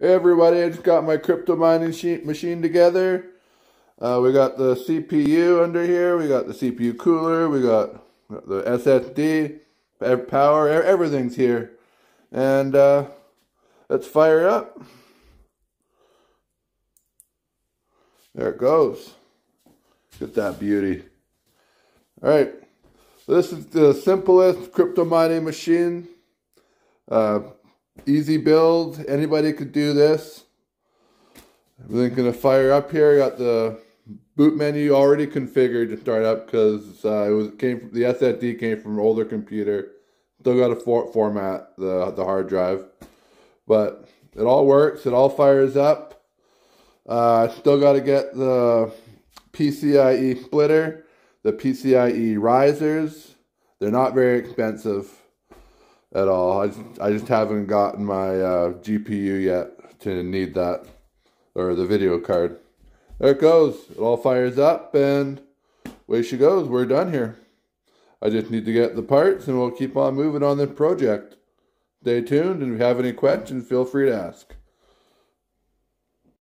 Everybody, I just got my crypto mining machine together. Uh, we got the CPU under here, we got the CPU cooler, we got the SSD, power, everything's here. And uh, let's fire up. There it goes. Look at that beauty. All right, this is the simplest crypto mining machine. Uh, easy build. Anybody could do this. Everything's gonna fire up here. Got the boot menu already configured to start up because uh, it was came from, the SSD came from an older computer. Still got to for, format the the hard drive, but it all works. It all fires up. Uh, still got to get the PCIe splitter, the PCIe risers. They're not very expensive at all. I just, I just haven't gotten my uh, GPU yet to need that, or the video card. There it goes. It all fires up, and away she goes. We're done here. I just need to get the parts, and we'll keep on moving on the project. Stay tuned, and if you have any questions, feel free to ask.